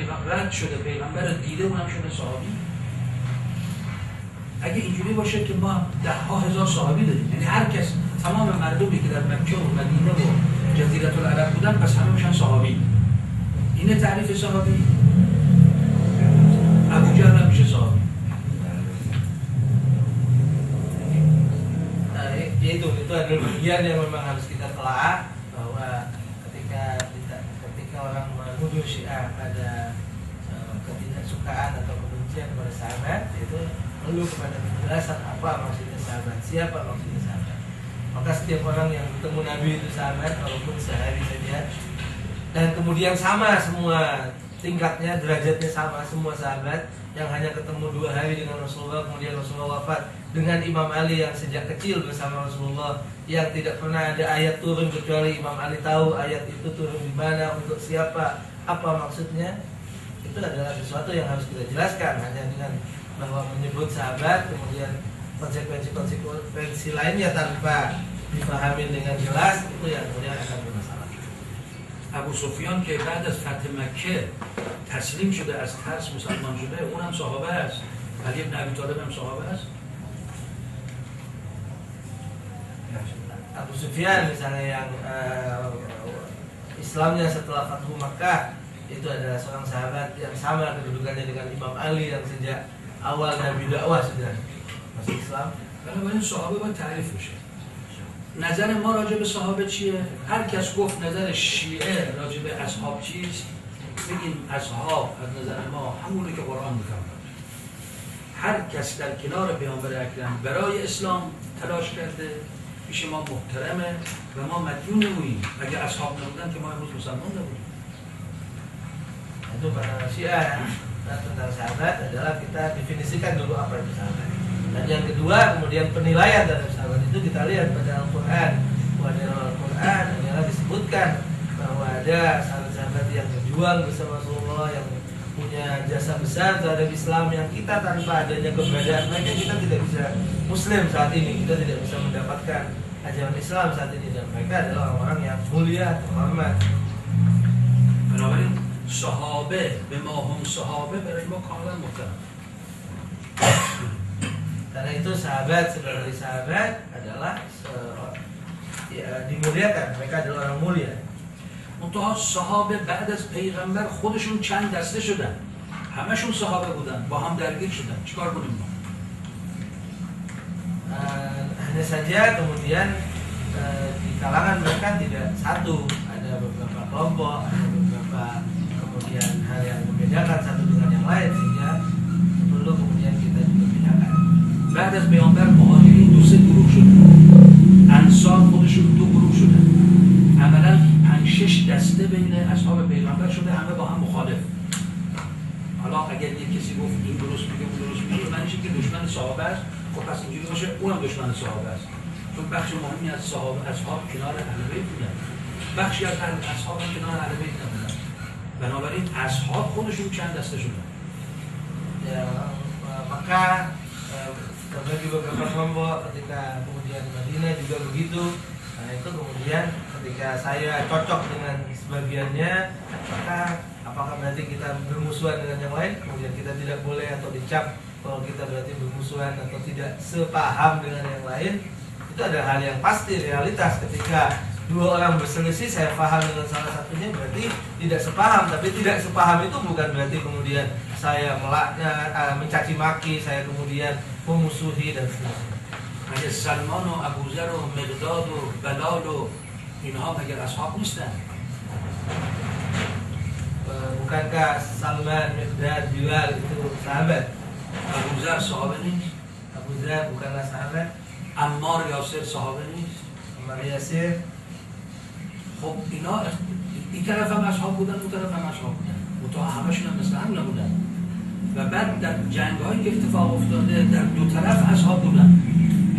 پیغمبر رد شده پیغمبر رو دیده اونم شده صحابی. اگه اینجوری باشه که ما ده ها هزار صحابی داریم یعنی هر کس تمام مردمی که در مکه و مدینه و جزیره العرب بودن پس همه میشن صحابی. اینه تعریف صحابی؟ ابو جهل میشه صحابی. Nah, itu itu adalah bagian yang memang harus kita telaah menuduh Syiah pada uh, ketidaksukaan atau kebencian kepada sahabat itu perlu kepada penjelasan apa maksudnya sahabat siapa maksudnya sahabat. Maka setiap orang yang bertemu Nabi itu sahabat walaupun sehari saja dan kemudian sama semua tingkatnya derajatnya sama semua sahabat yang hanya ketemu dua hari dengan Rasulullah kemudian Rasulullah wafat dengan Imam Ali yang sejak kecil bersama Rasulullah yang tidak pernah ada ayat turun kecuali Imam Ali tahu ayat itu turun di mana untuk siapa apa maksudnya itu adalah sesuatu yang harus kita jelaskan hanya dengan bahwa menyebut sahabat kemudian konsekuensi-konsekuensi lainnya tanpa dipahami dengan jelas itu yang kemudian akan bermasalah. ابو سفیان که بعد از فتح مکه تسلیم شده از ترس مسلمان شده اونم صحابه است علی ابن ابی طالب هم صحابه است Abu Sufyan misalnya yang uh, Islamnya setelah Fathu Makkah itu adalah seorang sahabat yang sama kedudukannya dengan Imam Ali yang sejak awal Nabi dakwah sudah masuk Islam. بنابراین صحابه باید تعریف بشه نظر ما راجع به صحابه چیه؟ هر کس گفت نظر شیعه راجع به اصحاب چیست بگیم اصحاب از نظر ما همونی که قرآن میفرماد هر کس در کنار پیامبر اکرم برای اسلام تلاش کرده پیش ما محترمه و ما مدیون نموییم اگه اصحاب نبودن که ما امروز مسلمان نبودیم itu pandangan Syiah nah, tentang sahabat adalah kita definisikan dulu apa itu sahabat. Dan yang kedua kemudian penilaian dari sahabat itu kita lihat pada Al-Quran. Pada Al-Quran adalah disebutkan bahwa ada sahabat-sahabat yang berjuang bersama Rasulullah yang punya jasa besar terhadap Islam yang kita tanpa adanya keberadaan mereka kita tidak bisa Muslim saat ini kita tidak bisa mendapatkan ajaran Islam saat ini dan mereka adalah orang-orang yang mulia terhormat. Kenapa صحابه به ما هم صحابه برای ما کاملا محترم karena itu sahabat sebagai sahabat adalah dimuliakan mereka adalah orang mulia منتها صحابه بعد از پیغمبر خودشون چند دسته شدن همشون صحابه بودن با هم درگیر شدن چیکار کنیم ما Eh, hanya saja kemudian eh, di kalangan mereka tidak satu ada beberapa kelompok ada kemudian hal yang membedakan satu dengan yang lain sehingga perlu kemudian kita juga bedakan. بعد از پیامبر مهاجرین دو سه گروه شدن انصار خودشون دو گروه شدن شش دسته بین اصحاب پیغمبر شده همه با هم مخالف حالا اگر یه کسی گفت این درست میگه اون درست میگه معنیش که دشمن صحابه است خب پس اینجوری باشه اونم دشمن صحابه است چون بخش مهمی از صحابه اصحاب کنار اهل بیت بودن بخشی از اصحاب کنار اهل بیت بنابراین اصحاب خودشون چند دسته شدن ya eh, maka eh, terbagi beberapa kelompok ketika kemudian Madinah juga begitu nah itu kemudian ketika saya cocok dengan sebagiannya maka apakah berarti kita bermusuhan dengan yang lain kemudian kita tidak boleh atau dicap kalau kita berarti bermusuhan atau tidak sepaham dengan yang lain itu ada hal yang pasti realitas ketika dua orang berselisih saya paham dengan salah satunya berarti tidak sepaham tapi tidak sepaham itu bukan berarti kemudian saya melaknat eh, mencaci maki saya kemudian memusuhi dan seterusnya مگه سلمان و ابوذر و مقداد و بلال و اینها مگر اصحاب نیستن Eh, bukankah Salman, Miqdad, Bilal itu sahabat ابوذر صحابه نیست Abu Dhar bukanlah sahabat عمار یاسر صحابه نیست Ammar Yasir خب اینا این طرف هم اصحاب بودن اون طرف هم اصحاب بودن. متها همشون هم مثل هم نبودن. و بعد در جنگ هایی که اتفاق افتاده در دو طرف اصحاب بودن.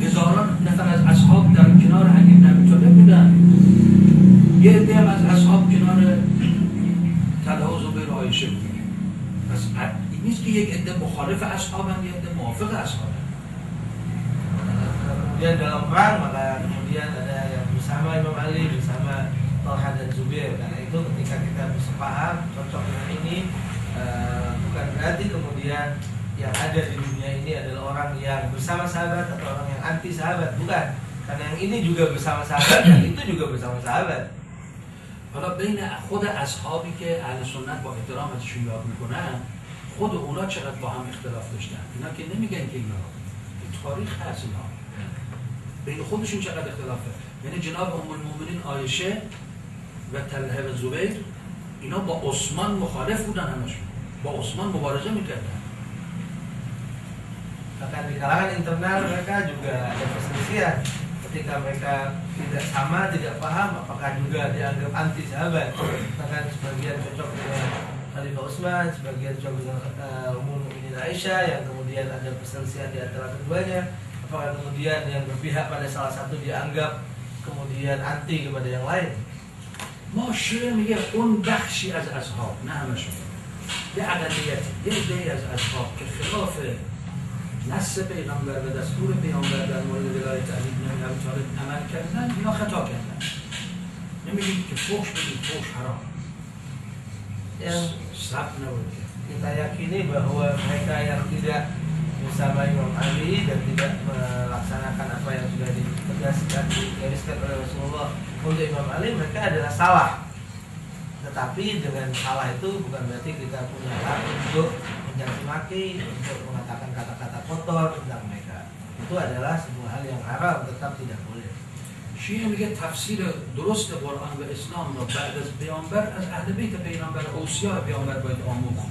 هزاران نفر از اصحاب در کنار ابی طالب بودن. یه عده هم از اصحاب کنار طلحه و زبیر و عایشه بودن پس این نیست که یک عده مخالف اصحاب هم یه عده موافق اصحاب هم. kemudian dalam perang maka kemudian ada yang bersama Imam Ali bersama Talha dan Zubair karena itu ketika kita bersepaham cocok dengan ini kemudian yang ada di dunia ini adalah orang yang bersama sahabat atau orang yang anti sahabat bukan karena yang ini juga bersama sahabat yang itu juga bersama sahabat حالا بین خود اصحابی که اهل سنت با احترام ازشون یاد می‌کنن خود اونا چقدر با هم اختلاف داشتن اینا که نمیگن که اینا این تاریخ هست اینا بین خودشون چقدر اختلافه یعنی جناب ام المؤمنین عایشه و طلحه و زبیر اینا با عثمان مخالف بودن همشون با عثمان مبارزه میکردن bahkan di kalangan internal mereka juga ada perselisihan ketika mereka tidak sama tidak paham apakah juga dianggap anti sahabat bahkan sebagian cocok dengan Khalifah Utsman sebagian cocok dengan uh, Ummul Mukminin Aisyah yang kemudian ada perselisihan di antara keduanya apakah kemudian yang berpihak pada salah satu dianggap kemudian anti kepada yang lain ما شیعه میگه اون بخشی از اصحاب نه همشون یه اقلیتی یه از اصحاب که خلاف نص پیغمبر و دستور پیغمبر در مورد ولایت علی بن ابی طالب عمل کردن اینا خطا کردن. نمیگیم که فوش بدید فوش حرام. سب نبود که. kita yakini bahwa mereka yang tidak bersama Imam Ali dan tidak melaksanakan apa yang sudah ditegaskan digariskan oleh Rasulullah untuk Imam Ali mereka adalah salah tetapi dengan salah itu bukan berarti kita punya hak untuk mencaci maki untuk mengatakan kata-kata kotor tentang mereka itu adalah sebuah hal yang haram tetap tidak boleh شیعه میگه تفسیر درست قرآن و اسلام را بعد از پیامبر از اهل بیت پیامبر اوصیا پیامبر باید آموخت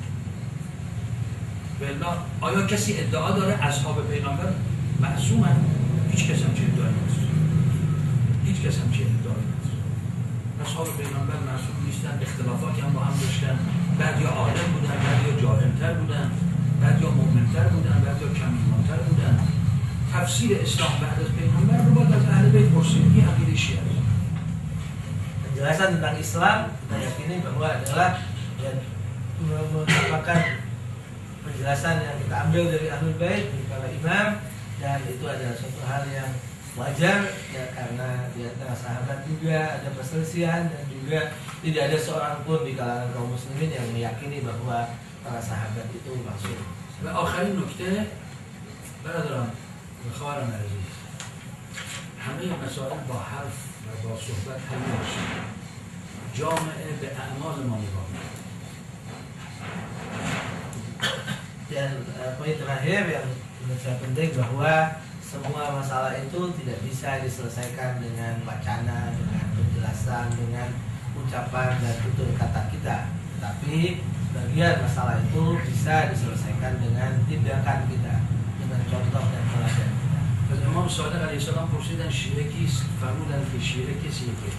بلا آیا کسی ادعا داره اصحاب پیغمبر معصومن هیچ کس هم چه ادعایی نیست هیچ کس هم چه ادعایی نیست اصحاب پیغمبر معصوم نیستن اختلافاتی هم با هم داشتن بعد یا عالم بودن بعد یا جاهلتر بودن بعد یا مؤمنتر بودن بعد یا کم ایمانتر بودن تفسیر اسلام بعد از پیغمبر رو باید از اهل بیت پرسید این عقیده شیعه penjelasan tentang Islam kita yakini bahwa adalah merupakan penjelasan yang kita ambil dari Ahlul Bait dari para imam dan itu adalah suatu hal yang wajar ya karena di antara sahabat juga ada perselisihan dan juga tidak ada seorang pun di kalangan kaum muslimin yang meyakini bahwa para sahabat itu maksud. و آخرین نکته برادران و خواهران عزیز همه مسائل با حرف و با صحبت حل میشه جامعه به اعمال ما نگاه می‌کنه. Dan eh, poin terakhir yang menurut saya penting bahwa semua masalah itu tidak bisa diselesaikan dengan wacana, dengan penjelasan, dengan ucapan dan tutur kata kita. Tapi bagian masalah itu bisa diselesaikan dengan tindakan kita, dengan contoh dan teladan kita. از امام صادق علیه السلام پرسیدن شیعه کیست فرمودن که شیعه کسیه که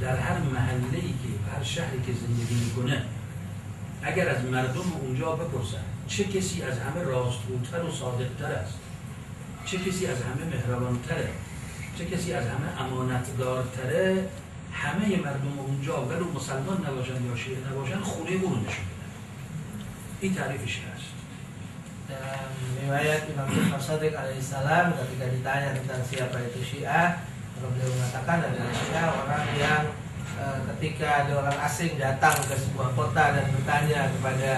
در هر محله ای که هر شهری که زندگی میکنه اگر از مردم اونجا بپرسن چه کسی از همه راستگوتر و صادقتر است چه کسی از همه مهربانتره چه کسی از همه امانتدارتره همه مردم اونجا ولو مسلمان نباشن یا شیعه نباشن خونه اون نشون بدن این تعریفش هست Dalam riwayat Imam Jafar Sadiq alaihissalam ketika ditanya tentang siapa itu Syiah, beliau mengatakan adalah Syiah orang yang e, ketika ada orang asing datang ke sebuah kota dan bertanya kepada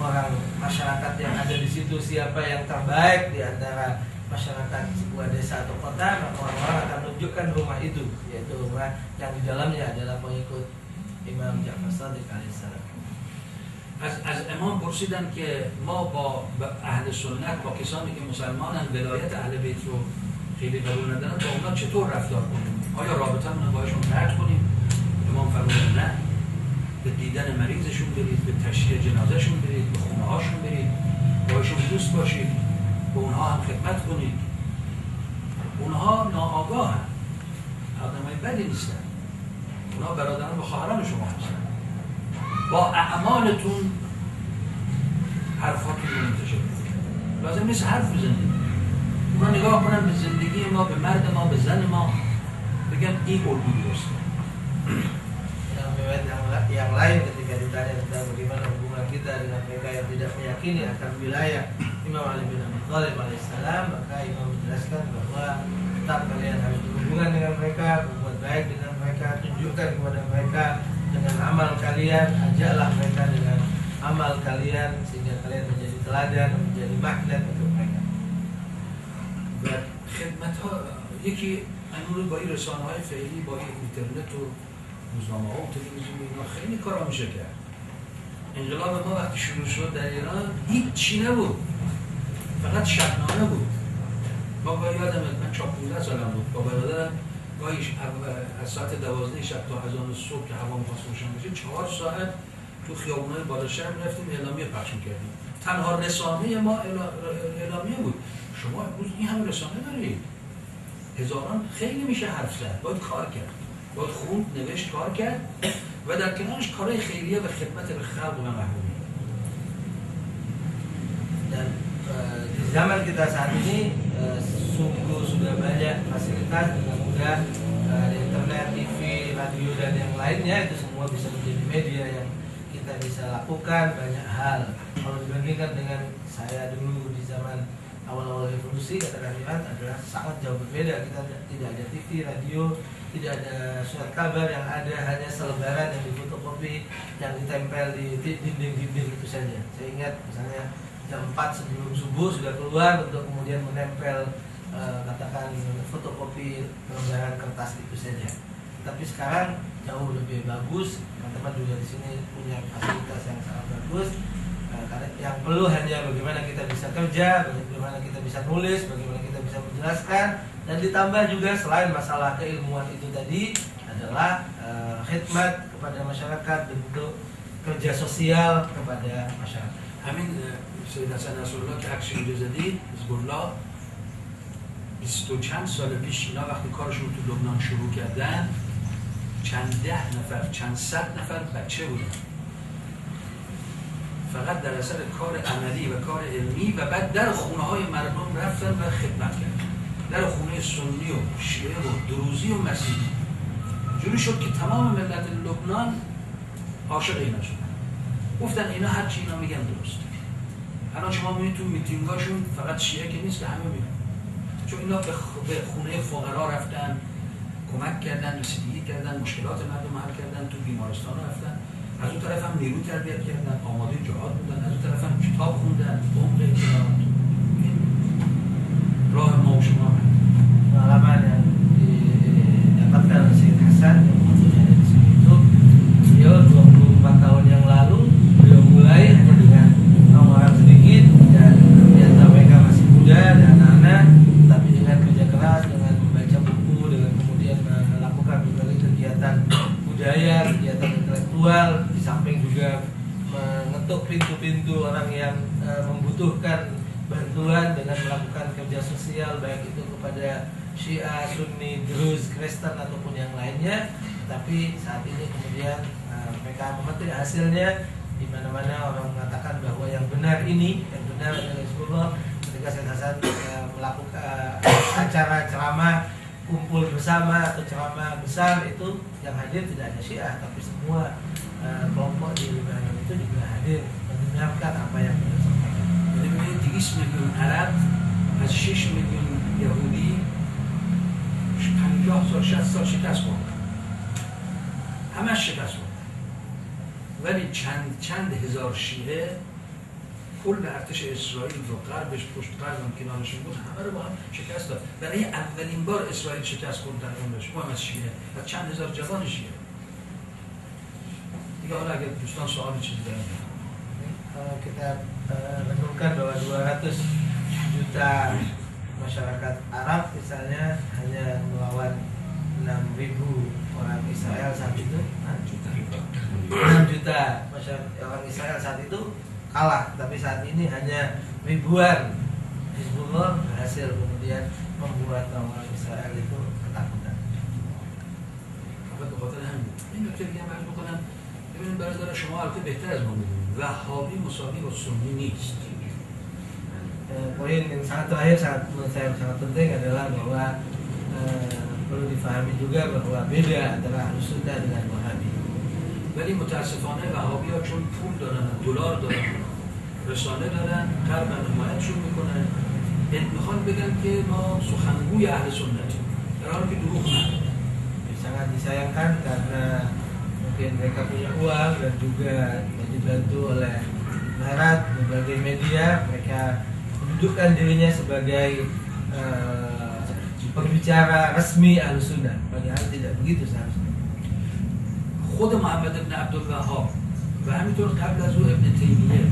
orang masyarakat yang ada di situ siapa yang terbaik di antara masyarakat sebuah desa atau kota, orang-orang akan menunjukkan rumah itu, yaitu rumah yang di dalamnya adalah pengikut Imam Jafar Sadiq alaihissalam. از, از امام پرسیدن که ما با اهل سنت با کسانی که مسلمانن ولایت اهل بیت رو خیلی قبول ندارن با اونا چطور رفتار کنیم آیا رابطه رو باشون قطع کنیم امام فرمودن نه به دیدن مریضشون برید به تشییع جنازهشون برید به خونه هاشون برید باشون دوست باشید به اونها هم خدمت کنید. اونها ناآگاه هم آدمای بدی نیستن. اونها برادران و خواهران شما هستن. با اعمالتون حرفاتون رو منتشر لازم نیست حرف بزنید. اونا نگاه کنن به زندگی ما به مرد ما به زن ما. بگن این الگو درسته. yang lain ketika ditanya tentang bagaimana hubungan kita dengan mereka yang tidak meyakini akan wilayah Imam Ali bin Abi Thalib alaihissalam maka Imam menjelaskan bahwa tetap kalian harus berhubungan dengan mereka berbuat baik dengan mereka tunjukkan kepada mereka dengan amal kalian ajaklah mereka dengan amal amal kalian sehingga kalian menjadi teladan menjadi magnet untuk mereka و خدمت ها یکی امروز با این رسانه های فعلی با این اینترنت و روزنامه ها و تلویزیون و اینا خیلی کارا میشه کرد انقلاب ما وقتی شروع شد در ایران هیچ چی نبود. فقط شبنامه بود. ما با یادم من چاپ 15 سالم بود. با برادرم گاهی از ساعت دوازده شب تا از آن صبح که هوا می‌خواست روشن بشه چهار ساعت تو خیابونای بالا شهر می‌رفتیم اعلامیه پخش می‌کردیم. تنها رسانه ما اعلامیه بود. شما امروز این همه رسانه دارید. هزاران خیلی میشه حرف زد. باید کار کرد. باید خوند نوشت کار کرد. و در کنارش کارهای خیریه و خدمت به خلق و محرومی dan eh, di zaman kita saat ini eh, sungguh sudah banyak fasilitas dengan mudah eh, internet, TV, radio dan yang lainnya itu semua bisa menjadi media yang kita bisa lakukan banyak hal. Kalau dibandingkan dengan saya dulu di zaman awal-awal revolusi kata Iwan adalah sangat jauh berbeda. Kita tidak ada TV, radio, tidak ada surat kabar yang ada hanya selebaran yang difotokopi yang ditempel di dinding-dinding itu saja. Saya ingat misalnya jam 4 sebelum subuh sudah keluar untuk kemudian menempel uh, katakan fotokopi lembaran kertas itu saja. Tapi sekarang jauh lebih bagus, teman-teman juga di sini punya fasilitas yang sangat bagus Nah, karena yang perlu hanya bagaimana kita bisa kerja, bagaimana kita bisa nulis, bagaimana kita bisa menjelaskan, dan ditambah juga selain masalah keilmuan itu tadi adalah uh, khidmat kepada masyarakat bentuk kerja sosial kepada masyarakat. همین سید حسن نصرالله که عکس اینجا زدید حزب الله بیست و چند سال پیش اینا وقتی کارشون تو لبنان شروع کردن چند ده نفر چند صد نفر بچه بودن فقط در اثر کار عملی و کار علمی و بعد در خونه های مردم رفتن و خدمت کردن در خونه سنی و شیعه و دروزی و مسیحی. جوری شد که تمام ملت لبنان عاشق اینا شدن گفتن اینا هر چی اینا میگن درست الان شما می‌بینید تو میتینگاشون فقط شیعه که نیست که همه میرن چون اینا به خونه فقرا رفتن کمک کردن رسیدگی کردن مشکلات مردم حل کردن تو بیمارستان رفتن. از اون طرف هم نیرو تربیت کردن آماده جهاد بودن. از اون طرف هم کتاب خوندن عمق اعتقاد راه ما pengalaman yang didapatkan oleh Syed Hasan yang maksudnya di sini itu beliau 24 tahun yang lalu beliau mulai dengan orang sedikit dan ternyata mereka masih muda dan anak-anak tapi dengan kerja keras dengan membaca buku dengan kemudian melakukan berbagai kegiatan budaya kegiatan intelektual samping juga mengetuk pintu-pintu orang yang e, membutuhkan bantuan dengan melakukan kerja sosial baik itu kepada Syiah, Sunni, Druze, Kristen ataupun yang lainnya. Tapi saat ini kemudian eh, mereka memetik hasilnya di mana-mana orang mengatakan bahwa yang benar ini, yang benar adalah sebuah Ketika Said Hasan eh, melakukan eh, acara ceramah kumpul bersama atau ceramah besar itu yang hadir tidak hanya Syiah tapi semua kelompok di Lebanon itu juga hadir mendengarkan apa yang beliau sampaikan. Jadi menjadi 9 Arab, 6 milyon Yahudi, 50 سال 60 سال شکست خورد. همش شکست خورد. ولی چند چند هزار شیعه کل ارتش اسرائیل رو غربش پشت غرب هم کنارشون بود همه رو با هم شکست داد. برای اولین بار اسرائیل شکست خورد در عمرش. اون از شیعه. و چند هزار جوان شیعه. دیگه حالا اگر دوستان سوال چیزی دارن. kita renungkan bahwa 200 juta masyarakat Arab misalnya hanya melawan 6.000 orang Israel saat itu 6 juta 6 juta masyarakat orang Israel saat itu kalah tapi saat ini hanya ribuan Hizbullah berhasil kemudian membuat orang Israel itu ketakutan فقط به خاطر همین این نکته دیگه هم بکنم ببینید برادر شما البته بهتر از ما میدونید وهابی مساوی با سنی نیست poin yang sangat terakhir sangat menurut saya sangat penting adalah bahwa eh, perlu difahami juga bahwa beda antara Ahlus Sunnah dengan Wahabi. ولی متاسفانه وهابی ها چون پول دارن دلار دارن رسانه دارن غرب حمایتشون میکنن میخوان بگن که ما سخنگوی اهل سنتیم در حالی که دروغ نداره sangat disayangkan karena mungkin mereka punya uang dan juga dibantu oleh sebagai media mereka menunjukkan dirinya sebagai uh, pembicara resmi Ahlussunnah. Padahal tidak begitu seharusnya. خود محمد ابن عبدالوهاب و همینطور قبل از او ابن تیمیه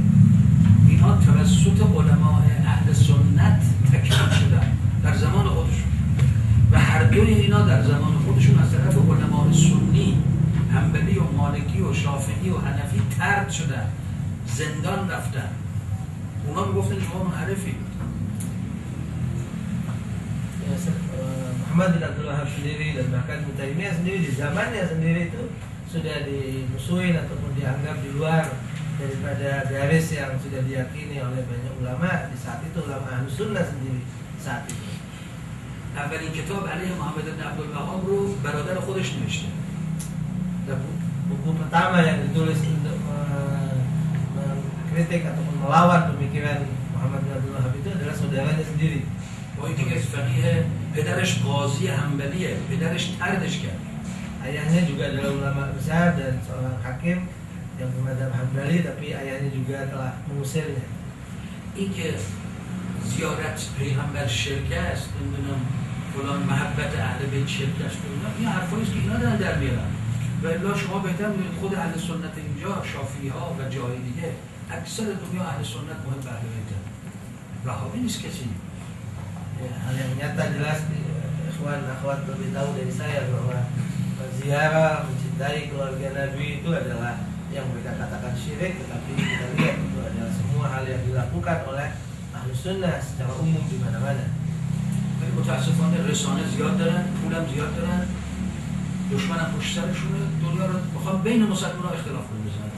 اینها توسط علماء اهل سنت تکمیل شدن در زمان خودشون و هر دوی اینا در زمان خودشون از طرف علماء سنی حنبلی و مالکی و شافعی و حنفی ترد شدن زندان رفتن اونا میگفتن شما منحرفی ya, uh, Muhammad bin Abdul Wahab sendiri dan bahkan Ibnu Taimiyah sendiri di zamannya sendiri itu sudah dimusuhin ataupun dianggap di luar daripada garis yang sudah diyakini oleh banyak ulama di saat itu ulama Ahlus Sunnah sendiri saat itu. اولین کتاب علیه محمد بن عبدالوهاب رو برادر خودش نوشته Dan bu- buku pertama yang ditulis untuk me- mengkritik ataupun melawan pemikiran Muhammad bin Abdul Wahab itu adalah saudaranya sendiri. اینکه که فقیه پدرش قاضی حنبلیه پدرش تردش کرد Ayahnya juga adalah ulama besar dan seorang hakim yang bermadhab Hambali tapi ayahnya juga telah mengusirnya. اینکه زیارت پیغمبر شرک است نمی‌دونم فلان محبت اهل بیت شرک است اینا این حرفایی که اینا دارن در میارن و الا شما بهتر می‌دونید خود اهل سنت اینجا شافعی ها و جای دیگه اکثر دنیا اهل سنت محب اهل بیتن وهابی نیست کسی Ya, hal yang nyata jelas eh, ikhwan akhwat lebih tahu dari saya bahwa ziarah mencintai keluarga Nabi itu adalah yang mereka katakan syirik tetapi kita lihat itu adalah semua hal yang dilakukan oleh ahlu sunnah secara umum di mana-mana. ولی متاسفانه رسانه زیاد دارن پولم زیاد دارن دشمنم پشت سرشونه دنیا رو میخوان بین مسلمان ها اختلاف کنه بزنن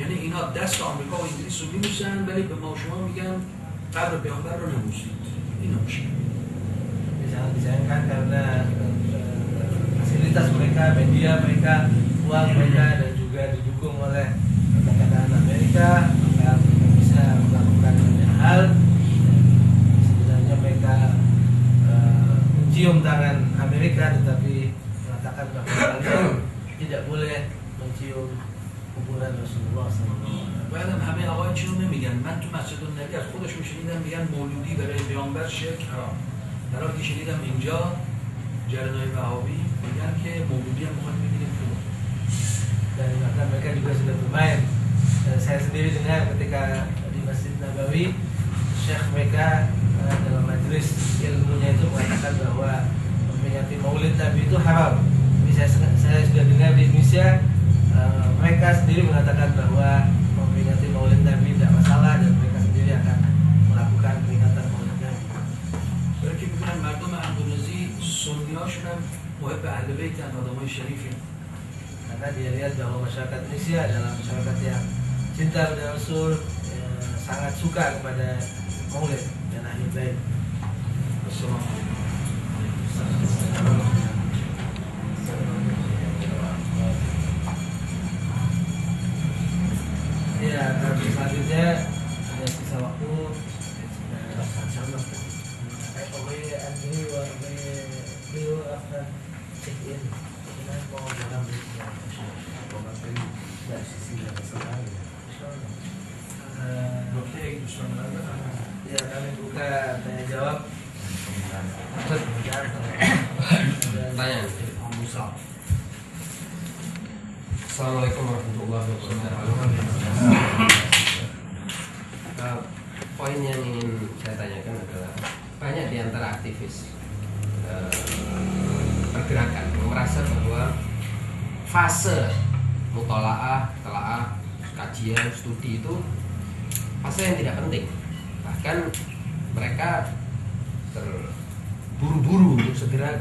یعنی اینا دست آمریکا و انگلیس رو میبوسن ولی به ما و شما میگن قبر پیامبر رو نبوسید اینا میشه Misalnya disayangkan karena eh, fasilitas mereka, media mereka, uang mereka dan juga didukung oleh katakan Amerika maka mereka bisa melakukan banyak hal sebenarnya mereka eh, mencium tangan Amerika tetapi mengatakan bahwa kalian tidak boleh mencium کنم رسول الله همه آقای چی رو نمیگن؟ من تو مسجد النبی از خودش شنیدم میگن مولودی برای پیامبر شرک حرام. در حالی که شنیدم اینجا جرنای وهابی میگن که مولودی هم می‌خواد بگیریم تو در این مطلب مکر دیگه سیده تو من سیده بیویدی نه بده که دیگه مسجد نبوی شیخ مکر در مدرس یه دنیا تو معتقد بهوه میگن پی مولید نبی تو حرام میسیده سیده بیویدی نه بیویدی eh, mereka sendiri mengatakan bahwa memperingati Maulid Nabi tidak masalah dan mereka sendiri akan melakukan peringatan Maulid Nabi. برای که ببینن مردم اندونزی سنی هاشون هم محب اهل بیت هم آدمای شریفی karena dia lihat bahwa masyarakat Indonesia adalah masyarakat yang cinta pada Rasul, eh, sangat suka kepada Maulid dan ahli bait. السلام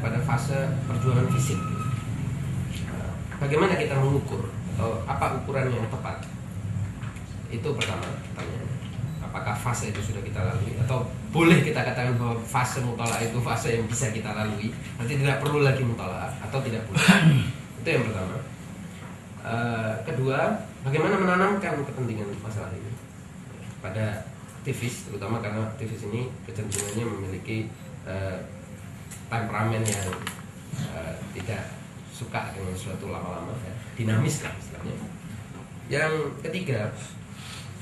Kepada fase perjuangan fisik. Bagaimana kita mengukur atau apa ukuran yang tepat? Itu pertama pertanyaannya. Apakah fase itu sudah kita lalui atau boleh kita katakan bahwa fase mutolaah itu fase yang bisa kita lalui? Nanti tidak perlu lagi mutolaah atau tidak boleh? itu yang pertama. Eh, kedua, bagaimana menanamkan kepentingan masalah ini pada aktivis, terutama karena aktivis ini kecenderungannya memiliki eh, temperamen yang eh, tidak suka dengan suatu lama-lama ya. dinamis lah istilahnya. Yang ketiga,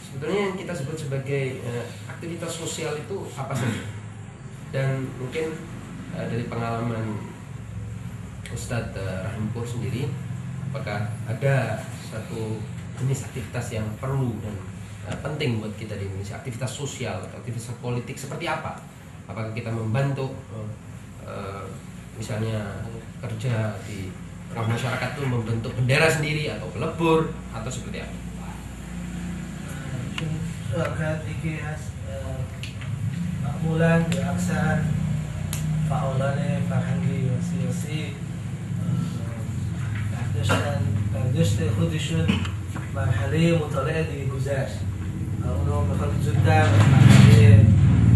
sebetulnya yang kita sebut sebagai eh, aktivitas sosial itu apa saja dan mungkin eh, dari pengalaman Ustadz eh, Rahimpur sendiri apakah ada satu jenis aktivitas yang perlu dan eh, penting buat kita di Indonesia aktivitas sosial atau aktivitas politik seperti apa apakah kita membantu eh, eh, misalnya kerja di tengah masyarakat itu membentuk bendera sendiri atau pelebur atau seperti apa Akan dikihas makmulan beraksan faolane farhangi wasi-wasi برداشتن برداشت خودشون مرحله مطالعه دیگه گذشت و اونا میخواد زودتر از مرحله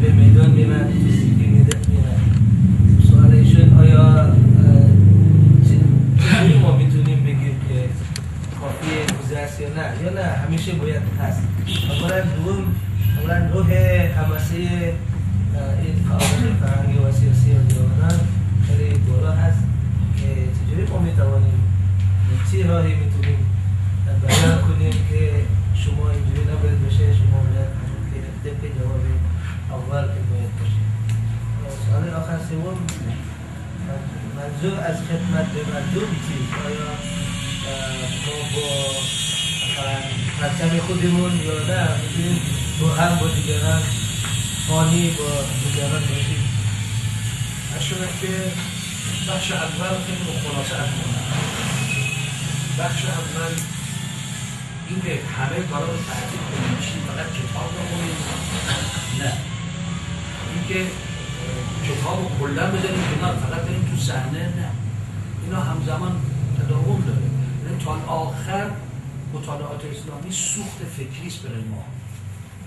به میدان میرن فیزیکی میرن سوال ایشون آیا چجوری ما می‌تونیم بگیم که کافی گذشت یا نه؟ یا نه همیشه باید هست. اولا دوم اولا روح حماسه این فعالیت فرهنگی و سیاسی جوانان خیلی بالا هست که چجوری ما می‌توانیم چه راهی می‌تونیم بیان کنیم که شما اینجوری نباید بشه شما باید که جواب اول که باید باشه سوال آخر سوم منظور از خدمت به مردم چیست؟ آیا ما با مثلا پرچم خودمون یا نه؟ می‌تونیم با هم با دیگران فانی با دیگران باشیم شده که بخش اول خیلی خلاصه از بخش اول این که همه کارا رو تعطیل کنیم بشیم فقط کتاب بخونیم؟ نه. اینکه اه، کتاب رو کلا بذاریم کنار فقط بریم تو صحنه نه. اینا همزمان تداوم داره. یعنی تا آخر مطالعات اسلامی سوخت فکری است برای ما.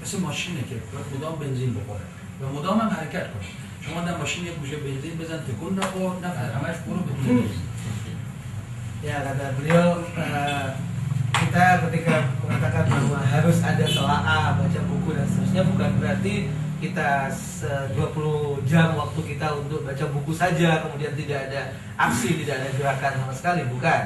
مثل ماشینه که باید مدام بنزین بخوره. و مدام هم حرکت کنه. شما در ماشین یک گوشه بنزین بزن تکون نخور نه همش برو بنزین. Ya kata beliau kita ketika mengatakan bahwa harus ada telaah baca buku dan seterusnya bukan berarti kita se- 20 jam waktu kita untuk baca buku saja kemudian tidak ada aksi tidak ada gerakan sama sekali bukan.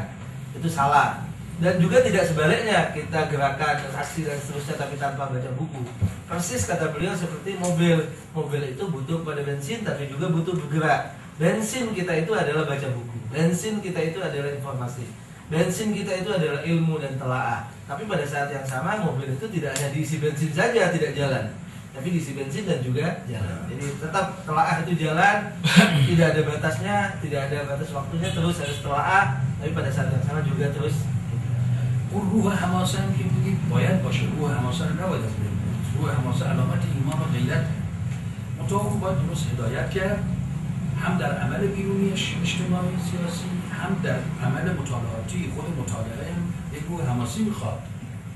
Itu salah. Dan juga tidak sebaliknya kita gerakan aksi dan seterusnya tapi tanpa baca buku. Persis kata beliau seperti mobil. Mobil itu butuh pada bensin tapi juga butuh bergerak. Bensin kita itu adalah baca buku. Bensin kita itu adalah informasi. Bensin kita itu adalah ilmu dan telaah. Tapi pada saat yang sama mobil itu tidak hanya diisi bensin saja tidak jalan tapi diisi bensin dan juga jalan. Jadi tetap telaah itu jalan tidak ada batasnya tidak ada batas waktunya terus harus telaah. Tapi pada saat yang sama juga terus هم که میگیم باید باشه روح حماسه رو نباید از بین. روح حماسه علامت ایمان و غیرت منتها اون باید درست هدایت کرد هم در عمل بیرونی اج- اجتماعی سیاسی هم در عمل مطالعاتی خود مطالعه هم یک روح حماسی می‌خواد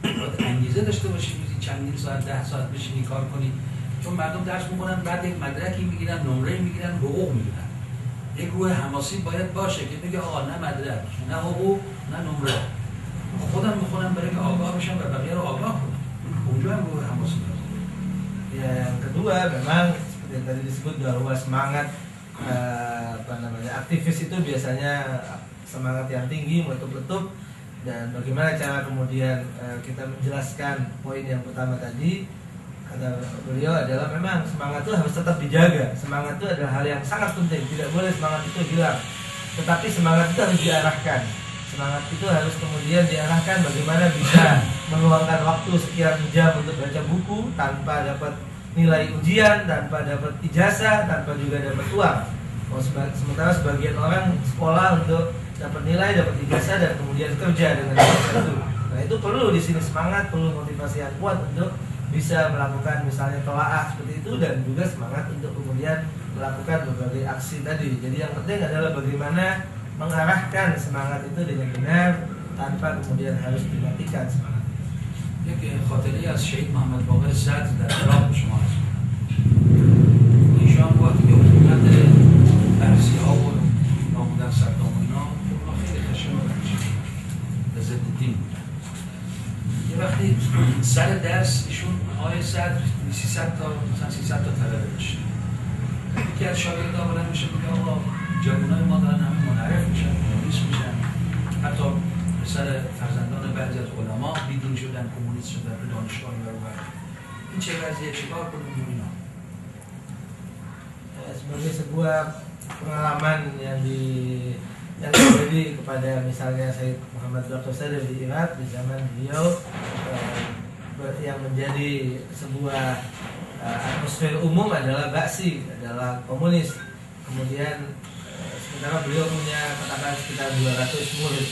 باید انگیزه داشته باشی روزی چندین ساعت ده ساعت بشینی کار کنی چون مردم درس میکنن بعد یک مدرکی میگیرن نمره میگیرن حقوق میگیرن یک روح حماسی باید باشه که بگه آقا نه مدرک نه حقوق نه نمره خودم میخونم برای که آگاه بشم و بقیه رو آگاه کنم اونجا هم روح حماسی داره Ya, yang kedua memang seperti yang tadi disebut bahwa semangat eh, apa namanya aktivis itu biasanya semangat yang tinggi meletup-letup dan bagaimana cara kemudian eh, kita menjelaskan poin yang pertama tadi? Kata beliau adalah memang semangat itu harus tetap dijaga. Semangat itu adalah hal yang sangat penting. Tidak boleh semangat itu hilang. Tetapi semangat itu harus diarahkan. Semangat itu harus kemudian diarahkan bagaimana bisa meluangkan waktu sekian jam untuk baca buku tanpa dapat nilai ujian, tanpa dapat ijazah, tanpa juga dapat uang. Oh, Sementara sebagian orang sekolah untuk dapat nilai dapat ijazah dan kemudian kerja dengan itu nah itu perlu di sini semangat perlu motivasi yang kuat untuk bisa melakukan misalnya telaah seperti itu dan juga semangat untuk kemudian melakukan berbagai aksi tadi jadi yang penting adalah bagaimana mengarahkan semangat itu dengan benar tanpa kemudian harus dimatikan semangat. Jadi khoteli Syekh Muhammad Bogor dan Rabb semangat. Misalnya Said Muhammad Dr. Sadr di Irak di zaman beliau ber- yang menjadi sebuah eh, atmosfer umum adalah baksi adalah komunis. Kemudian eh, sementara beliau punya katakan sekitar 200 murid.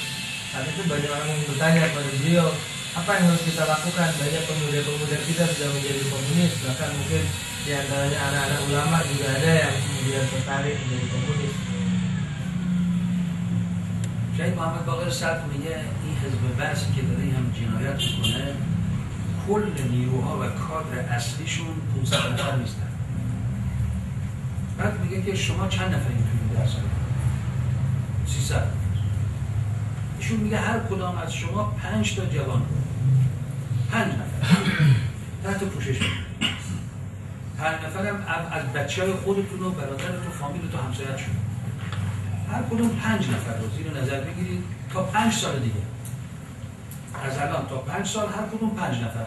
Saat itu banyak orang yang bertanya kepada beliau apa yang harus kita lakukan? Banyak pemuda-pemuda kita sudah menjadi komunis. Bahkan mungkin di antaranya anak-anak ulama juga ada yang kemudian tertarik menjadi komunis شاید محمد باقر صدر میگه این حزب بعثی که داره هم جنایت می‌کنه کل نیروها و کادر اصلیشون 500 نفر نیستن. بعد میگه که شما چند نفرین توی درس 300 ایشون میگه هر کدام از شما پنج تا جوان پنج نفر. تحت پوشش. پنج نفرم از بچه های خودتون و برادرتون و فامیلتون و همسایتشون هر کدوم پنج نفر رو زیر نظر بگیرید تا پنج سال دیگه. از الان تا پنج سال هر کدوم پنج نفر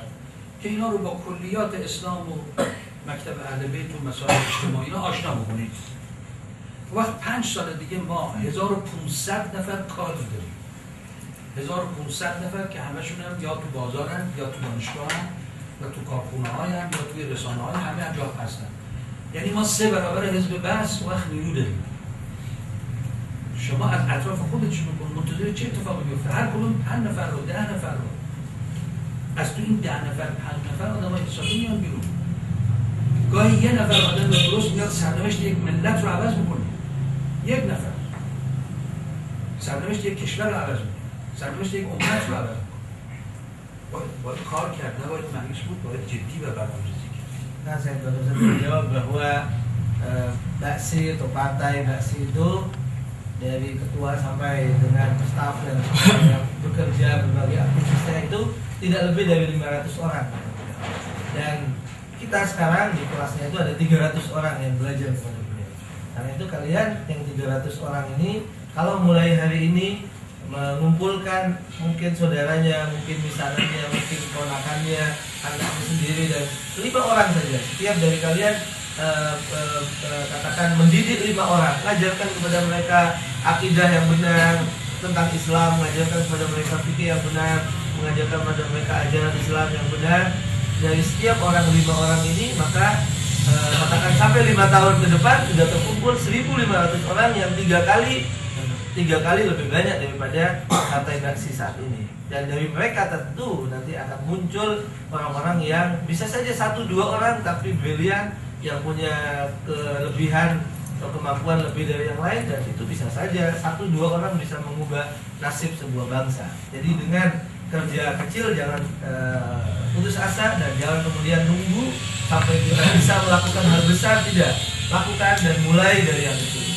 که اینا رو با کلیات اسلام و مکتب اهل بیت و مسائل اجتماعی اینا آشنا بکنید. وقت پنج سال دیگه ما 1500 نفر کادر داریم. 1500 نفر که همشون هم یا تو بازارن یا تو دانشگاه و تو کارخونه های هم یا توی رسانه های همه هم جا هستن. یعنی ما سه برابر حزب بس وقت نیرو داریم. شما از اطراف خودت شروع کن. منتظر چه اتفاقی بیفته؟ هر کدوم پنج نفر رو ده نفر رو. از تو این ده نفر پنج نفر آدم های حسابی میان بیرون. گاهی یه نفر آدم درست میاد سرنوشت یک ملت رو عوض می‌کنه. یک نفر. سرنوشت یک کشور رو عوض می‌کنه. سرنوشت یک امت رو عوض می‌کنه. باید, کار کرد نباید مریض بود باید جدی و برنامه‌ریزی کرد. Nah, saya baru saja menjawab bahwa eh, Baksi dari ketua sampai dengan staf dan yang bekerja berbagai aktivitasnya itu tidak lebih dari 500 orang. Dan kita sekarang di kelasnya itu ada 300 orang yang belajar kepada beliau. Karena itu kalian yang 300 orang ini kalau mulai hari ini mengumpulkan mungkin saudaranya, mungkin misalnya, mungkin keponakannya, anaknya sendiri dan lima orang saja. Setiap dari kalian eh, eh, eh, katakan mendidik lima orang, ajarkan kepada mereka akidah yang benar tentang Islam, mengajarkan kepada mereka fikih yang benar, mengajarkan kepada mereka ajaran Islam yang benar. Dari setiap orang lima orang ini maka eh, katakan sampai lima tahun ke depan sudah terkumpul 1.500 orang yang tiga kali tiga kali lebih banyak daripada partai Baksi saat ini. Dan dari mereka tentu nanti akan muncul orang-orang yang bisa saja satu dua orang tapi brilian yang punya kelebihan atau kemampuan lebih dari yang lain dan itu bisa saja satu dua orang bisa mengubah nasib sebuah bangsa. Jadi dengan kerja kecil jangan eh, putus asa dan jangan kemudian nunggu sampai kita bisa melakukan hal besar tidak lakukan dan mulai dari yang kecil.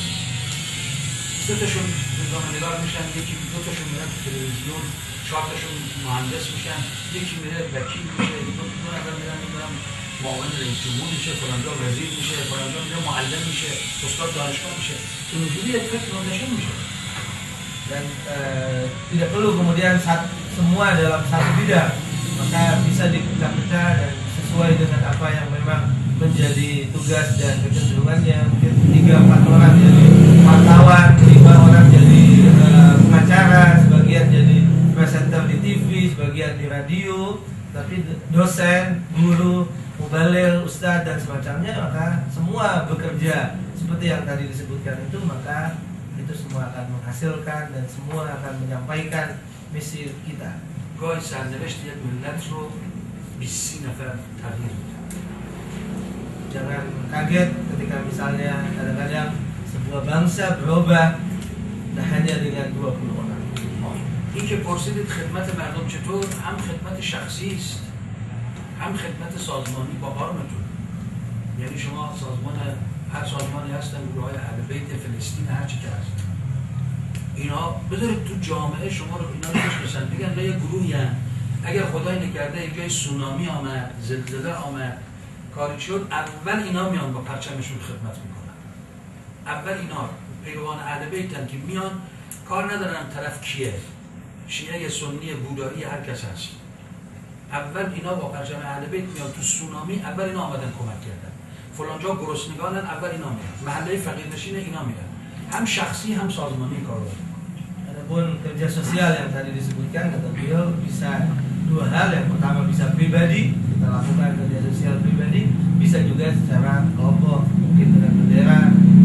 سه تاشون روزنامه‌نگار میشن یکی دو تاشون میرن تو تلویزیون چهار تاشون مهندس میشن یکی میره وکیل میشه دو دو نفر میرن میرن معاون رئیس جمهور میشه فلانجا وزیر میشه فلانجا میره معلم میشه استاد دانشگاه میشه اینجوری افکت نشون میشه dan eh, tidak perlu kemudian sat- semua dalam satu bidang maka bisa dipecah-pecah dan sesuai dengan apa yang memang menjadi tugas dan kecenderungannya mungkin tiga empat orang jadi wartawan lima orang jadi eh, pengacara sebagian jadi presenter di TV sebagian di radio tapi dosen guru mubalir ustadz dan semacamnya maka semua bekerja seperti yang tadi disebutkan itu maka itu semua akan menghasilkan dan semua akan menyampaikan misi kita. گاهی سرنوشت یک ملت رو 20 نفر تغییر میده Jangan kaget ketika misalnya kadang-kadang sebuah bangsa berubah nah hanya dengan 20 orang. این که پرسیدید خدمت مردم چطور هم خدمت شخصی است هم خدمت سازمانی با آرمتون یعنی شما سازمان هر سازمانی هستن گروه های اهل بیت فلسطین هر چی که هست. اینا بذارید تو جامعه شما رو اینا رو بشناسن. بگن نه یه گروهی هن. اگر خدای نکرده یک جای سونامی آمد زلزله آمد کاری شد اول اینا میان با پرچمشون خدمت می‌کنن. اول اینا. پیروان اهل بیتن که میان کار ندارن طرف کیه. شیعه سنی بودایی هر کس هست. اول اینا با پرچم اهل بیت میاد تو سونامی اول اینا آمدن کمک کردن فلانجا گرسنگانن اول اینا میرن محله فقیر نشین اینا میرن هم شخصی هم سازمانی کار رو Adapun kerja sosial yang tadi disebutkan kata beliau bisa dua hal yang pertama bisa pribadi kita lakukan kerja sosial pribadi bisa juga secara kelompok mungkin dengan bendera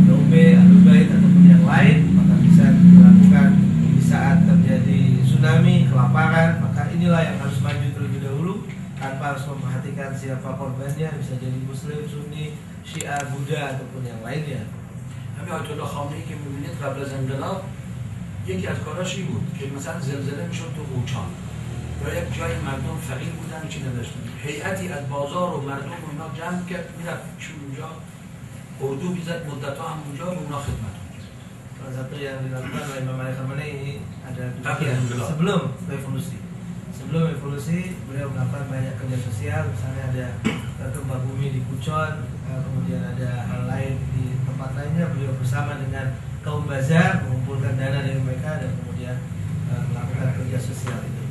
DOB, Ahlul Bait ataupun yang lain maka bisa dilakukan di saat terjadi tsunami kelaparan maka inilah yang harus maju terlebih dahulu tanpa harus memperhatikan siapa korbannya bisa jadi muslim sunni syiah buddha ataupun yang lainnya. همین آیت الله خامنه‌ای که می‌بینید قبل از انقلاب یکی از کاراش این بود که مثلا زلزله می‌شد تو قوچان یا یک جای مردم فقیر بودن چی نداشتن هیئتی از بازار و مردم و اینا جمع کرد می‌رفت چون اونجا اردو می‌زد مدت هم اونجا به اونا خدمت. Salah satu yang dilakukan oleh Imam Ali Khamenei ini ada sebelum revolusi. Sebelum revolusi beliau melakukan banyak kerja sosial, misalnya ada gempa bumi di Pucon, eh, kemudian ada hal lain di tempat lainnya. Beliau bersama dengan kaum bazar mengumpulkan dana dari mereka dan kemudian eh, melakukan kerja sosial itu.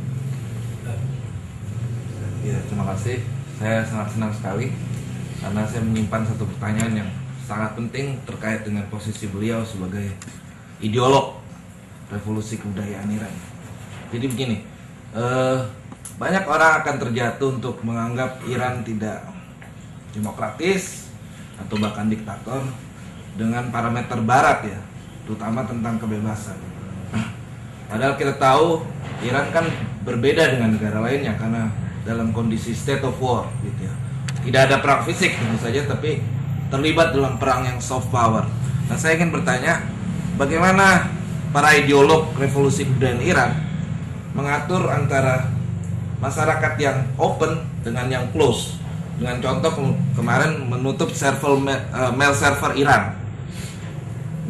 Ya, terima kasih. Saya sangat senang sekali karena saya menyimpan satu pertanyaan yang sangat penting terkait dengan posisi beliau sebagai ideolog revolusi kebudayaan Iran. Jadi begini, eh, banyak orang akan terjatuh untuk menganggap Iran tidak demokratis atau bahkan diktator dengan parameter Barat ya, terutama tentang kebebasan. Padahal kita tahu Iran kan berbeda dengan negara lainnya karena dalam kondisi state of war gitu ya. Tidak ada perang fisik tentu saja tapi terlibat dalam perang yang soft power. Nah, saya ingin bertanya bagaimana para ideolog revolusi kebudayaan Iran mengatur antara masyarakat yang open dengan yang close. Dengan contoh kem- kemarin menutup server eh, mail server Iran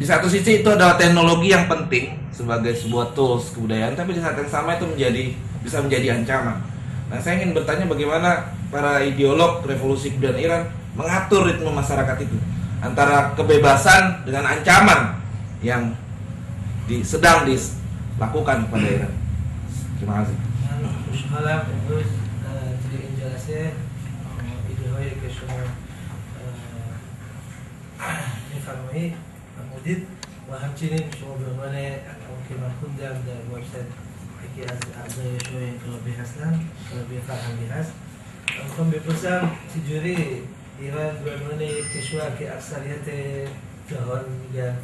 di satu sisi itu adalah teknologi yang penting sebagai sebuah tools kebudayaan, tapi di saat yang sama itu menjadi bisa menjadi ancaman. Nah, saya ingin bertanya bagaimana para ideolog revolusi kebudayaan Iran mengatur ritme masyarakat itu antara kebebasan dengan ancaman yang di, sedang dilakukan pada Iran. Kasih. من خوشحالم امروز توی این جلسه ایده هایی که شما میفرمایید فرمودید و همچنین شما به عنوان که من خوندم در وبسایت یکی از اعضای شورای انقلابی هستم انقلابی فرهنگی هست و می‌خوام بپرسم چجوری ایران به عنوان یک کشور که اکثریت جهان میگن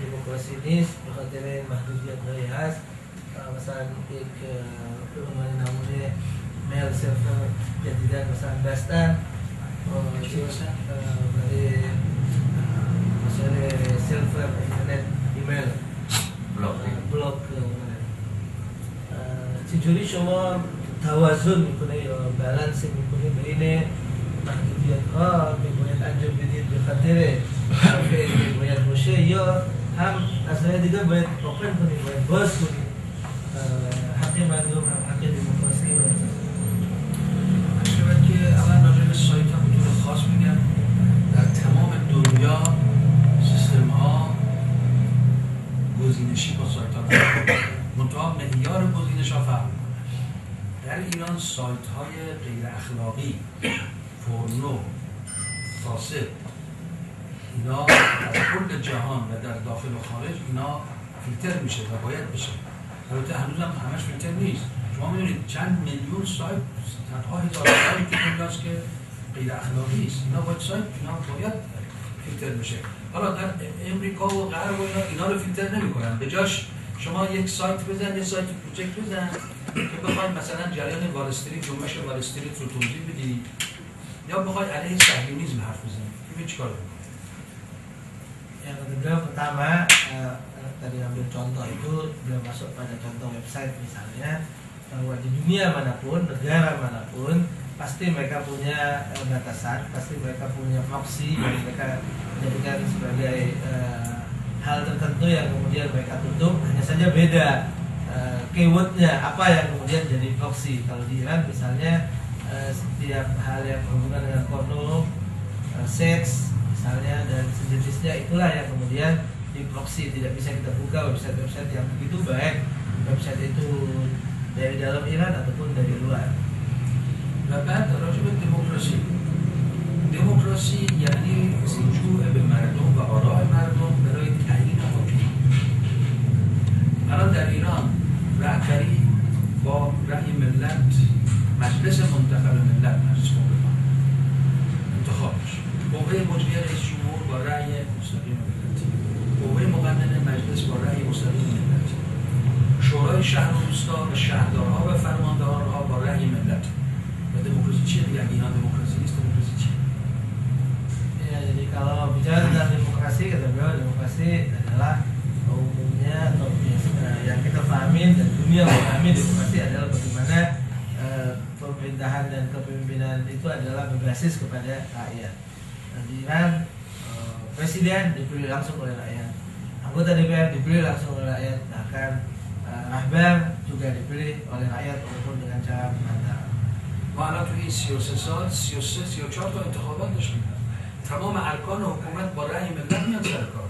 دموکراسی نیست به خاطر محدودیت هایی هست مثلا یک اه، به عنوان نمونه میل سرفر جدیدن مثلا بستن اه، چی بستن؟ اه، برای اه، مسئله سرفر اینترنت ایمیل blog بلاک چجوری شما توازن میکنه یا بالانس میکنه بین محدودیت ها که باید انجام بدید به خاطر منافع که باید باشه یا هم از طرف دیگه باید اوپن کنید باید باز کنید اه، حق مردم هم حق دموکراسی و شود که اول راجع به سایت هم خاص میگم در تمام دنیا سیستم ها گزینشی با سایت ها منتها معیار گزینش ها فرق. در ایران سایت های غیر اخلاقی پورنو فاسد اینا از کل جهان و در داخل و خارج اینا فیلتر میشه و باید بشه. البته هنوز هم همش فیلتر نیست. شما می‌دونید چند میلیون سایت صدها هزار سایت تو دنیاست که غیر اخلاقی است. اینا باید سایت اینا باید فیلتر بشه. حالا در امریکا و غرب و اینا رو فیلتر نمی‌کنن. به جاش شما یک سایت بزن یه سایت کوچک بزن که بخوای مثلا جریان وال استریت جنبش وال استریت رو توضیح بدی یا بخوای علیه صهیونیسم حرف بزنی. ببین چیکار. Yang beliau pertama eh, tadi ambil contoh itu beliau masuk pada contoh website misalnya bahwa di dunia mana pun negara mana pun pasti mereka punya eh, batasan pasti mereka punya proxy yang mereka jadikan sebagai eh, hal tertentu yang kemudian mereka tutup. Hanya saja beda eh, keywordnya apa yang kemudian jadi proxy. Kalau di Iran misalnya eh, setiap hal yang berhubungan dengan porno eh, seks misalnya dan sejenisnya itulah yang kemudian di proxy tidak bisa kita buka website-website yang begitu baik website itu dari dalam Iran ataupun dari luar. و بعد راجع به دموکراسی دموکراسی یعنی رجوع به مردم و آراء مردم برای تعیین حاکم الان در ایران رهبری با رأی ملت مجلس منتخب ملت مجلس مقام انتخاب میشه قوه مجریه berbasis kepada rakyat. Dan di Iran eh, presiden dipilih langsung oleh rakyat, anggota DPR dipilih langsung oleh rakyat, bahkan eh, rahbar juga dipilih oleh rakyat walaupun dengan cara berantara. ما الان توی این 33 سال 33 34 تا انتخابات داشتیم تمام ارکان حکومت با رأی ملت میاد سر کار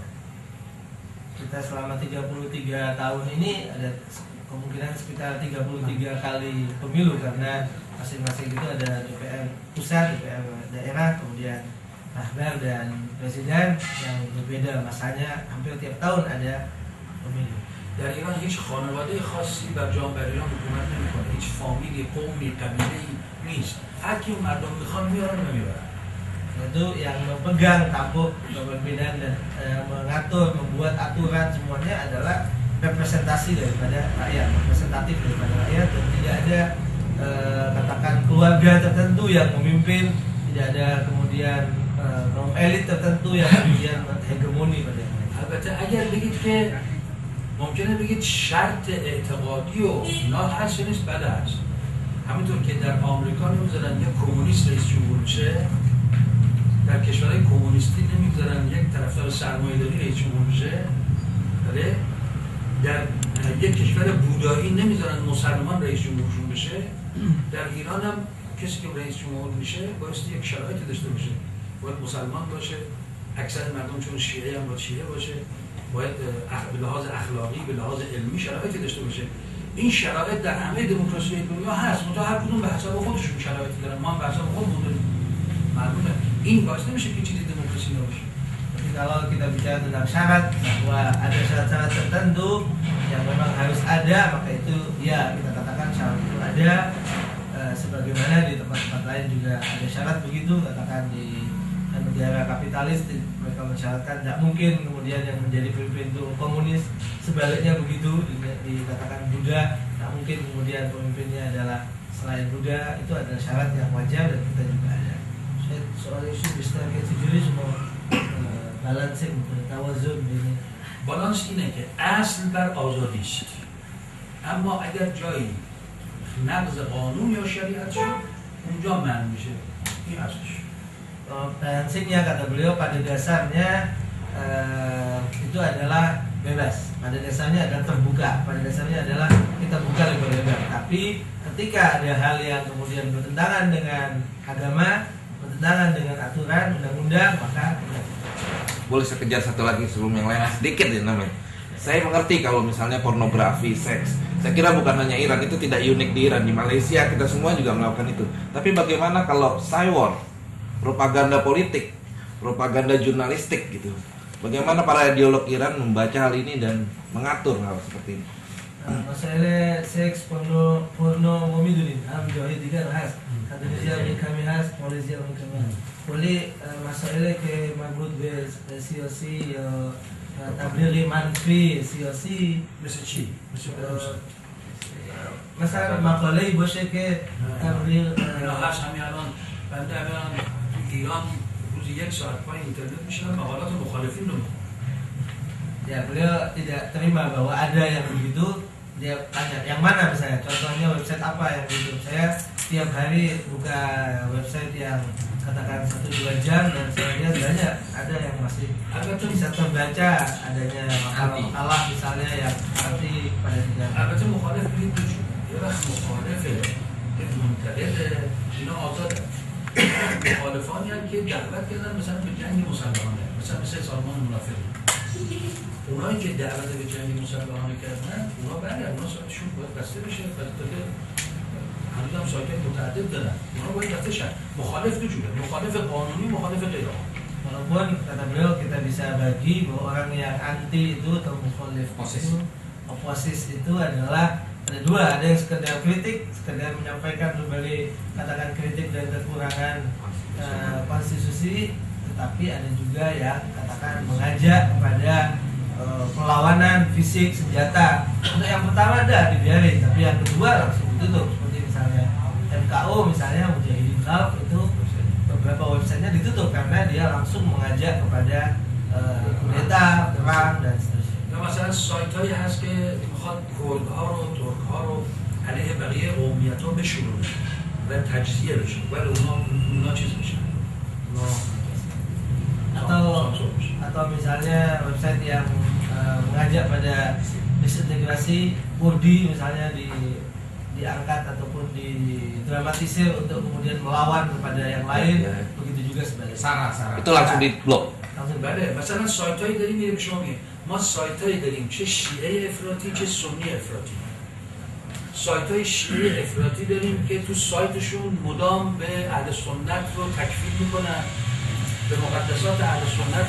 kita selama 33 tahun ini ada kemungkinan sekitar 33 kali pemilu karena masing-masing itu ada DPR pusat, DPR daerah, kemudian rahbar dan presiden yang berbeda masanya hampir tiap tahun ada pemilu. در ایران هیچ خانواده خاصی بر جانبریان حکومت نمیکنه هیچ فامیلی قومی قبیله نیست هر کی مردم میخوان میارن و میبرن Itu yang memegang tampuk kepemimpinan dan eh, mengatur, membuat aturan semuanya adalah representasi daripada rakyat, representatif daripada rakyat dan tidak ada eh, katakan keluarga tertentu yang memimpin, tidak ada kemudian eh, kaum elit tertentu yang kemudian hegemoni pada. البته اگر بگید که ممکنه بگید شرط اعتقادی و اینا هست نیست بله هست همینطور که در آمریکا نمی‌ذارن یک کمونیست رئیس جمهور بشه در کشورهای کمونیستی نمی‌ذارن یک طرفدار سرمایه‌داری رئیس جمهور بله در یک کشور بودایی نمی‌ذارن مسلمان رئیس جمهورشون بشه. در ایران هم کسی که رئیس جمهور میشه بایستی یک شرایطی داشته باشه. باید مسلمان باشه. اکثر مردم چون شیعه هم باید شیعه باشه. باید اخ- به لحاظ اخلاقی به لحاظ علمی شرایطی داشته باشه. این شرایط در همه دموکراسی دنیا هست. منتها هر کدوم به حساب خودشون شرایطی دارن. ما هم به حساب خودمون داریم. معلومه. این باعث نمیشه که چیزی دموکراسی نباشه. Kalau kita bicara tentang syarat bahwa ada syarat-syarat tertentu yang memang harus ada, maka itu ya kita katakan syarat itu ada. Eh, sebagaimana di tempat-tempat lain juga ada syarat begitu, katakan di negara kapitalis mereka mensyaratkan tidak mungkin kemudian yang menjadi pemimpin itu komunis, sebaliknya begitu di- dikatakan Buddha, tidak mungkin kemudian pemimpinnya adalah selain Buddha itu adalah syarat yang wajar dan kita juga ada. Soal isu bisa kayak semua eh, balancing tawazun ini. بالانس اینه که اصل بر آزادی است اما اگر جایی نقض قانون یا شریعت شد اونجا من میشه این اصلش Eh, Prinsipnya kata beliau pada dasarnya eh, itu adalah bebas. Pada dasarnya adalah terbuka. Pada dasarnya adalah kita buka lebar-lebar. Tapi ketika ada hal yang kemudian bertentangan dengan agama, bertentangan dengan aturan undang-undang, maka tidak. boleh saya kejar satu lagi sebelum yang lain? Sedikit ya namanya. Saya mengerti kalau misalnya pornografi seks. Saya kira bukan hanya Iran itu tidak unik di Iran. Di Malaysia kita semua juga melakukan itu. Tapi bagaimana kalau cyber propaganda politik propaganda jurnalistik gitu. Bagaimana para ideolog Iran membaca hal ini dan mengatur hal seperti ini? Nah, masalah seks porno porno digar has kata dia yang kami has polisi yang kami has boleh eh, masalah ke marbut be be COC ya eh, tablighi manfi COC مثل چی؟ مثل کدوم eh, مثلا مقاله باشه که تبلیغ اینا eh, هست همین الان بنده الان تو ایران روزی یک ساعت پای اینترنت میشنم مقالات مخالفین رو میخونم ya beliau tidak terima bahwa ada yang begitu dia tanya yang mana misalnya contohnya website apa yang begitu saya tiap hari buka website yang katakan satu dua jam dan lihat banyak ada yang masih البته bisa terbaca adanya makalah misalnya yang arti pada tidak البته مخالف بگید دو جور. یه وقت مخالفه یه منتقده اینا آزاده مخالفانی هم که دعوت کردن مثلا به جنگ مسلمانه مثلا مثل سالمان منافق اونایی که دعوت به جنگ مسلحانه کردن اونا بله اونا سایتشون باید بسته بشه بسته هنوز هم سایت متعدد دارن اونا باید بسته شن مخالف دو جوره مخالف قانونی مخالف غیر قانونی Walaupun kata beliau kita bisa bagi bahwa orang yang anti itu atau mukhalif Osis. itu oposis itu adalah ada dua, ada yang sekedar kritik, sekedar menyampaikan berbagai katakan kritik dan kekurangan eh, konstitusi, tetapi ada juga yang katakan mengajak kepada eh, perlawanan fisik senjata. Untuk yang pertama ada dibiarin, tapi yang kedua langsung ditutup seperti misalnya MKO misalnya Mujahidin Khalq itu beberapa websitenya ditutup karena dia langsung mengajak kepada eh, kudeta, perang dan seterusnya. یا مثلا سایت هایی هست که میخواد کرد ها رو ترک ها رو علیه بقیه قومیت ها بشورونه و تجزیه بشه ولی اونا اونا چیز میشن اونا atau سانسور میشن atau misalnya website yang eh, mengajak pada disintegrasi Kurdi misalnya di diangkat ataupun didramatisir untuk kemudian melawan kepada yang lain Ya. begitu juga sebaliknya. Sarah, Sarah. Itu langsung di blok. langsung بله مثلا سایت هایی داریم میره به شما میگه ما سایت هایی داریم چه شیعه افراطی چه سنی افراطی سایت های شیعه افراطی داریم که تو سایتشون مدام به اهل سنت رو تکفیر می‌کنن به مقدسات اهل سنت